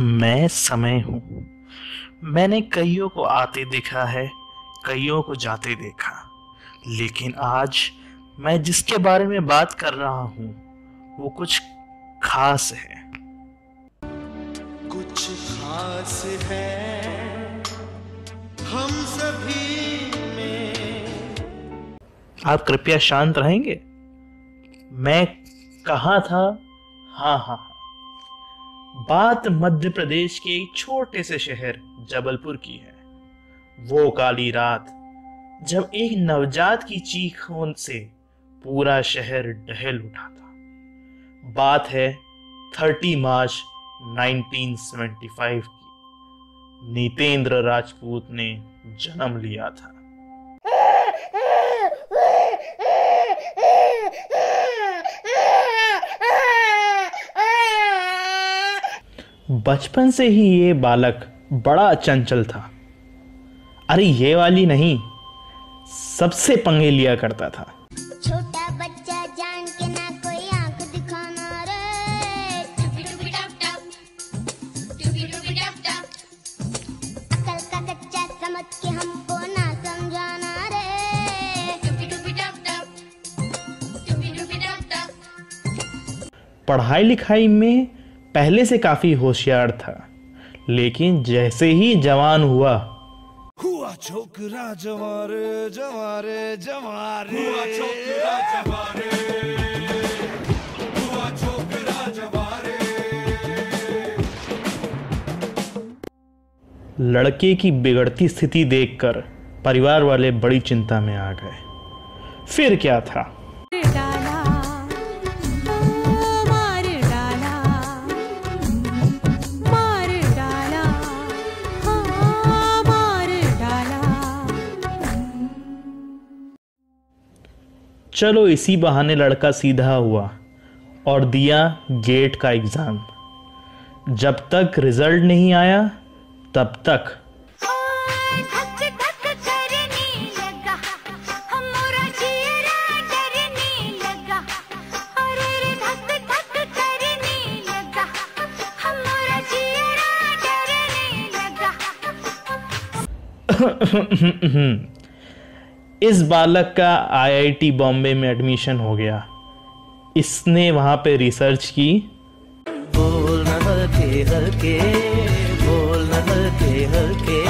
मैं समय हूँ। मैंने कईयों को आते देखा है कईयों को जाते देखा। लेकिन आज मैं जिसके बारे में बात कर रहा हूँ वो कुछ खास है। कुछ खास है। हम सभी में आप कृपया शांत रहेंगे? मैं कहा था? हाँ हाँ। हाँ बात मध्य प्रदेश के एक छोटे से शहर जबलपुर की है। वो काली रात, जब एक नवजात की चीखों से पूरा शहर डहल उठा था बात है 30 मार्च 1975 की। नितेंद्र राजपूत ने जन्म लिया था। बचपन से ही ये बालक बड़ा चंचल था। अरे ये वाली नहीं सबसे पंगे लिया करता था। छोटा बच्चा जान के ना कोई आँख दिखाना रे। अकल का कच्चा समझ के हमको ना समझाना रे। पढ़ाई लिखाई में पहले से काफ़ी होशियार था लेकिन जैसे ही जवान हुआ। हुआ छोकरा जवारे जवारे जवारे। हुआ छोकरा जवारे। हुआ छोकरा जवारे। लड़के की बिगड़ती स्थिति देखकर परिवार वाले बड़ी चिंता में आ गए। फिर क्या था? चलो इसी बहाने लड़का सीधा हुआ और दिया गेट का एग्ज़ाम। जब तक रिज़ल्ट नहीं आया तब तक। लगा लगा लगा इस बालक का आईआईटी बॉम्बे में एडमिशन हो गया। इसने वहाँ पे रिसर्च की। बोल न हल्के हल्के बोल न हल्के हल्के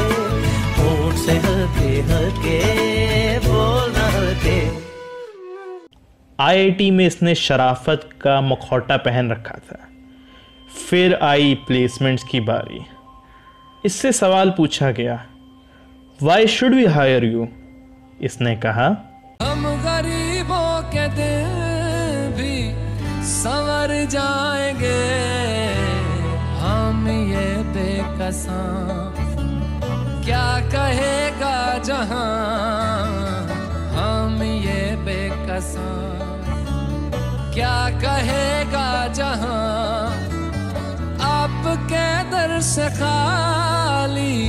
होंठ से हल्के हल्के बोल न हल्के। आईआईटी में इसने शराफत का मखौटा पहन रखा था। फिर आई प्लेसमेंट्स की बारी। इससे सवाल पूछा गया why should we hire you इसने कहा, हम गरीबों के दिन भी संवर जाएँगे। हम ये बेकसा। क्या कहेगा जहाँ? हम ये बेकसा। क्या कहेगा जहाँ? आपके दर से खाली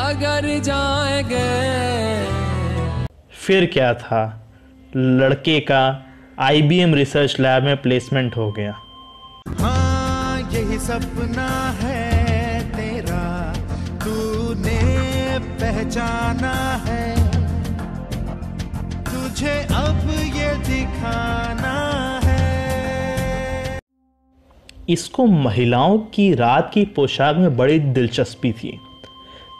अगर जाएँगे। फिर क्या था? लड़के का आईबीएम रिसर्च लैब में प्लेसमेंट हो गया। हाँ यही सपना है तेरा। तूने पहचाना है। तुझे अब ये दिखाना है। इसको महिलाओं की रात की पोशाक में बड़ी दिलचस्पी थी।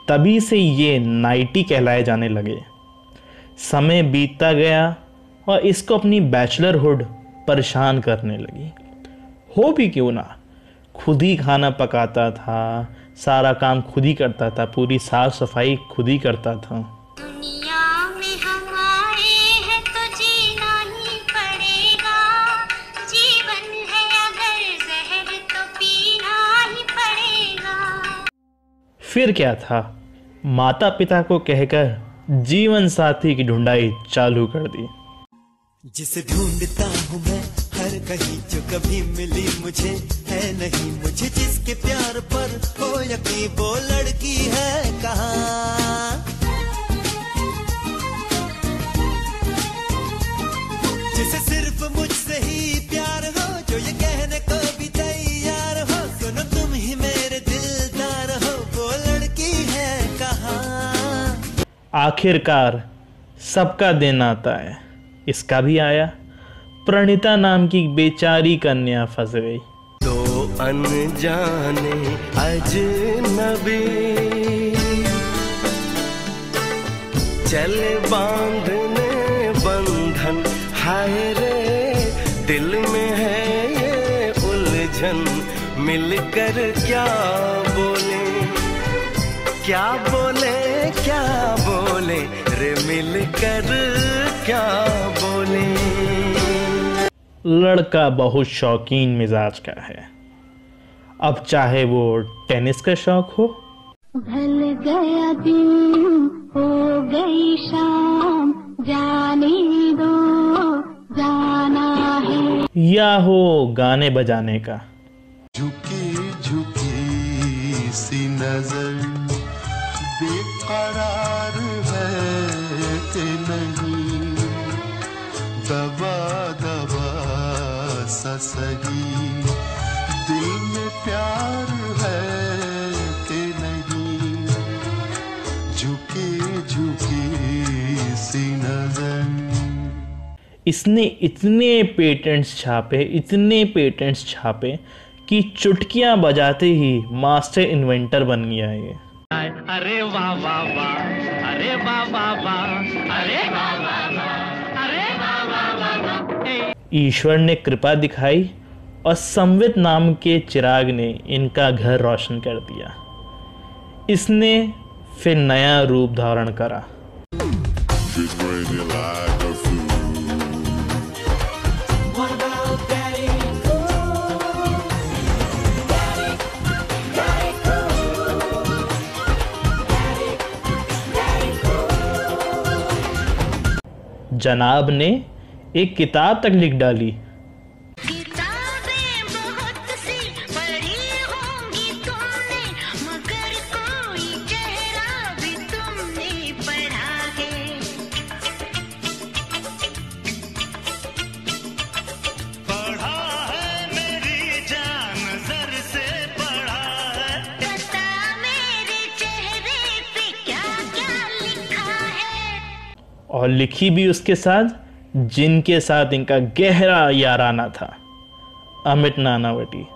तभी से ये नाइटी कहलाए जाने लगे। समय बीतता गया और इसको अपनी बैचलरहुड परेशान करने लगी। हो भी क्यों ना खुद ही खाना पकाता था सारा काम खुद ही करता था पूरी साफ़ सफ़ाई खुद ही करता था। तो तो फिर क्या था? माता पिता को कहकर जीवन साथी की ढूंढाई चालू कर दी। जिसे ढूंढता हूँ मैं, हर कहीं जो कभी मिली मुझे है नहीं। मुझे जिसके प्यार पर हो यकीन, वो लड़की है कहाँ? आखिरकार सबका दिन आता है। इसका भी आया। प्रणिता नाम की बेचारी कन्या फंस गई। तो अनजाने अजनबी। चले बांधने बंधन, हाय रे, दिल में है ये उलझन। मिलकर क्या बोले क्या बोले, क्या रे मिलकर क्या बोले? लड़का बहुत शौकीन मिजाज का है। अब चाहे वो टेनिस का शौक हो। ढल गया दिन हो गई शाम जाने दो जाना है। या हो गाने बजाने का। झुकी झुकी सी नज़र। सही। दिल में प्यार है कि नहीं? झुकी झुकी सी नज़र। इसने इतने पेटेंट्स छापे इतने पेटेंट्स छापे कि चुटकियाँ बजाते ही मास्टर इन्वेंटर बन गया ये। ईश्वर ने कृपा दिखाई और संवित नाम के चिराग ने इनका घर रोशन कर दिया। इसने फिर नया रूप धारण करा। जनाब ने एक किताब तक लिख डाली। किताबें बहुत पढ़ी होंगी मगर चेहरा भी पढ़ा पढ़ा है मेरी जान नज़र से पढ़ा मेरे चेहरे पे क्या क्या लिखा है? और लिखी भी उसके साथ? जिनके साथ इनका गहरा याराना था। अमित नानावटी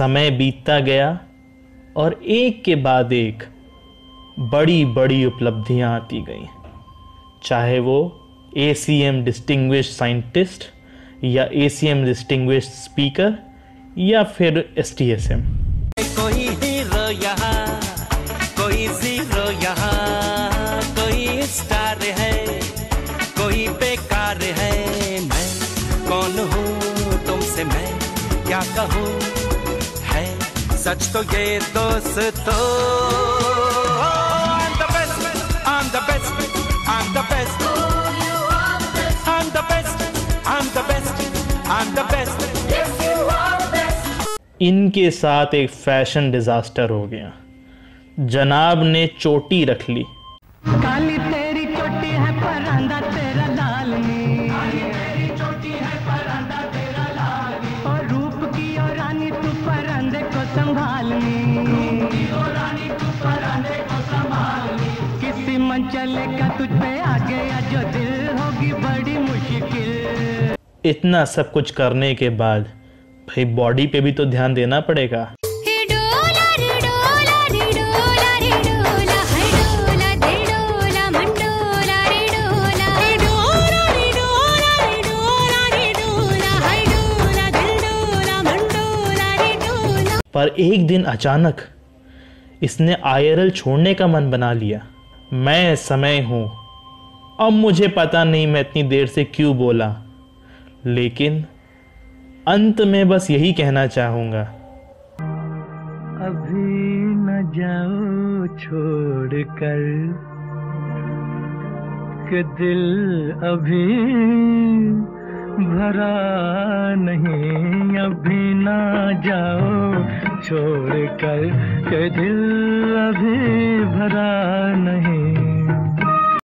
समय बीतता गया और एक के बाद एक बड़ी बड़ी उपलब्धियाँ आती गई। चाहे वो A C M distinguish scientist या A C M distinguish speaker या फिर एस टी एस एम कोई हीरो कहूँ? सच तो ये दोस्तो इनके साथ एक फ़ैशन डिजास्टर हो गया। जनाब ने चोटी रख ली। काली तेरी चोटी है पर अंदर इतना सब कुछ करने के बाद, भाई बॉडी पे भी तो ध्यान देना पड़ेगा। पर एक दिन अचानक, इसने आईआरएल छोड़ने का मन बना लिया। मैं समय हूँ। अब मुझे पता नहीं मैं इतनी देर से क्यों बोला। लेकिन अंत में बस यही कहना चाहूँगा। अभी न जाओ छोड़ कर कि दिल अभी भरा नहीं, अभी ना जाओ छोड़ कर कि दिल अभी भरा नहीं।